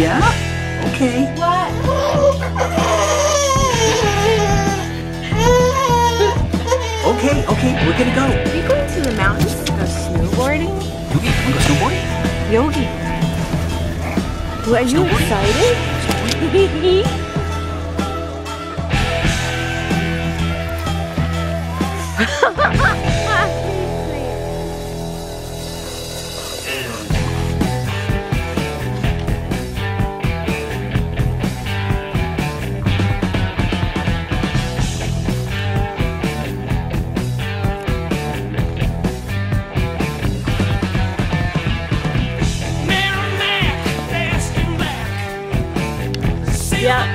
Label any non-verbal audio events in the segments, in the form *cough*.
Yeah? Okay. What? Okay, okay, we're gonna go. Are you going to the mountains to go snowboarding? Yogi, you wanna go snowboarding? Yogi. Well, are you excited? *laughs* tiptoe.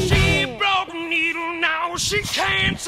*laughs* She broke a needle, now she can't.